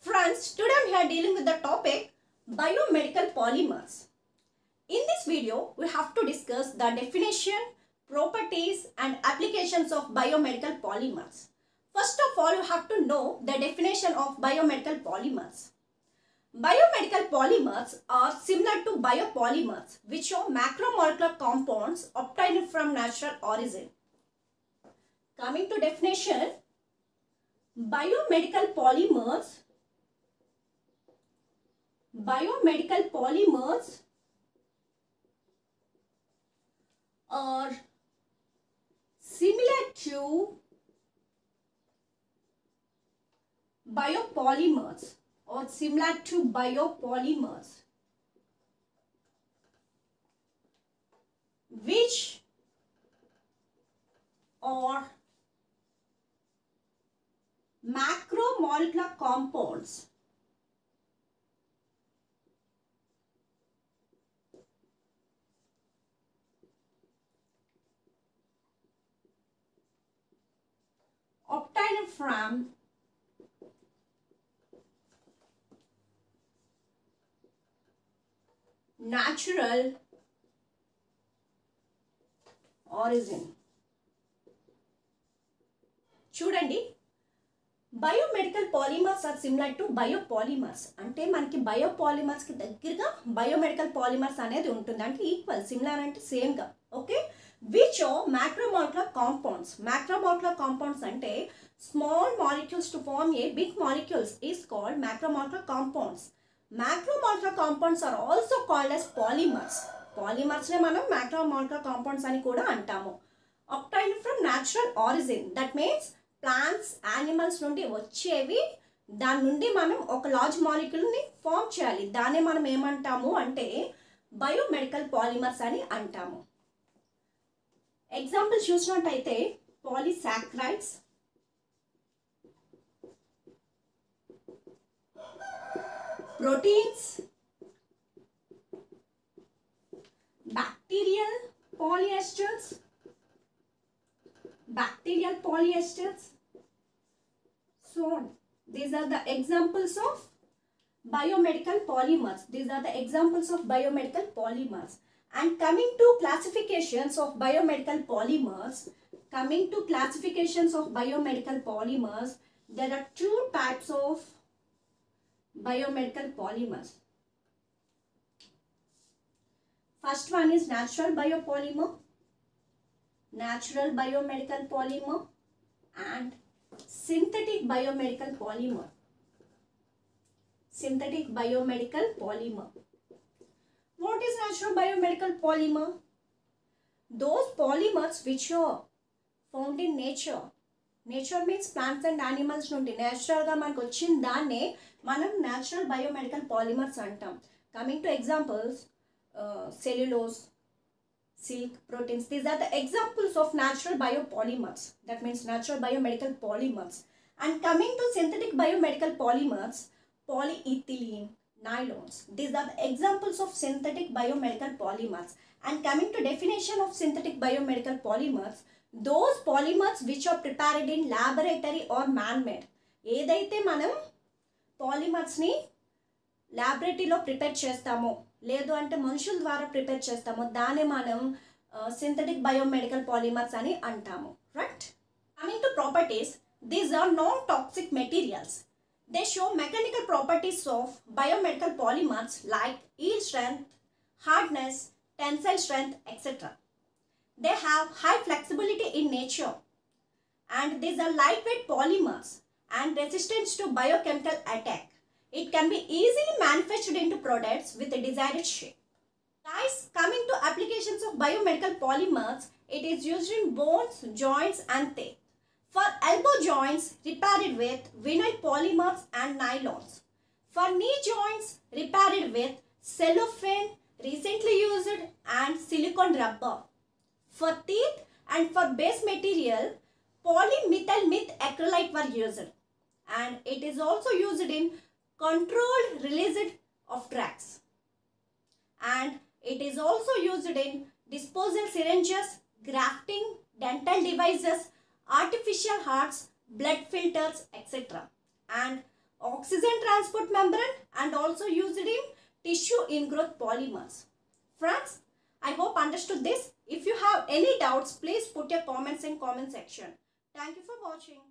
students, today I'm here dealing with the topic biomedical polymers. In this video, we have to discuss the definition, properties and applications of biomedical polymers. First of all, you have to know the definition of biomedical polymers. Biomedical polymers are similar to biopolymers, which are macromolecular compounds obtained from natural origin. Coming to definition, biomedical polymers biomedical polymers are similar to biopolymers or similar to biopolymers which are macromolecular compounds from natural origin. చూడండి biomedical polymers are similar to biopolymers అంటే మనకి బయోపాలిమర్స్కి దగ్గరగా biomedical polymers అనేది ఉంటుంది. అంటే equal similar అంటే సేమ్గా okay? Which macromolecular compounds macromolecular compounds అంటే small molecules to form a big molecules is called macromolecular compounds macromolecular compounds are also called as polymers పాలిమర్స్నే మనం macromolecular compounds అని కూడా అంటాము. Obtained from natural origin that means plants animals నుండి వచ్చేవి దాని నుండి మనం ఒక లార్జ్ మాలిక్యూల్ని ఫార్మ్ చేయాలి. దాన్ని మనం ఏమంటాము అంటే బయోమెడికల్ పాలిమర్స్ అని అంటాము. ఎగ్జాంపుల్ చూసినట్టయితే polysaccharides proteins bacterial పాలిఎస్టర్స్ bacterial polyesters. So these are the examples of biomedical polymers. These are the examples of biomedical polymers. And coming to classifications of biomedical polymers, coming to classifications of biomedical polymers, there are two types of biomedical polymers. First one is natural biopolymer natural biomedical polymer and synthetic biomedical polymer synthetic biomedical polymer what is natural biomedical polymer those polymers which are found in nature nature means plants and animals నుండి నేచురల్గా మనకు వచ్చిన దాన్నే మనం natural biomedical polymers అంటాం coming to examples cellulose silk, proteins. These are the examples of natural biopolymers. That means natural biomedical polymers. And coming to synthetic biomedical polymers, polyethylene, nylons. These are the examples of synthetic biomedical polymers. And coming to definition of synthetic biomedical polymers, those polymers which are prepared in laboratory or man-made. ఏదైతే మనం పాలిమర్స్ని ల్యాబొరేటరీలో prepare చేస్తామో లేదు అంటే మనుషుల ద్వారా prepare చేస్తామో దాన్ని మనం సింథటిక్ బయోమెడికల్ పాలిమర్స్ అని అంటాము right coming to properties these are non toxic materials They show mechanical properties of biomedical polymers like yield strength, hardness, tensile strength, etc. They have high flexibility in nature and these are lightweight polymers and resistant to biochemical attack. It can be easily manufactured into products with the desired shape. Guys, coming to applications of biomedical polymers, it is used in bones, joints and teeth. For elbow joints, repaired with vinyl polymers and nylons. For knee joints, repaired with cellophane, recently used and silicone rubber. For teeth and for base material, polymethyl methacrylate were used. And it is also used in controlled release of drugs. And it is also used in disposal syringes, grafting, dental devices, artificial hearts, blood filters, etc. And oxygen transport membrane and also used in tissue ingrowth polymers. Friends, I hope understood this. If you have any doubts, please put your comments in comment section. Thank you for watching.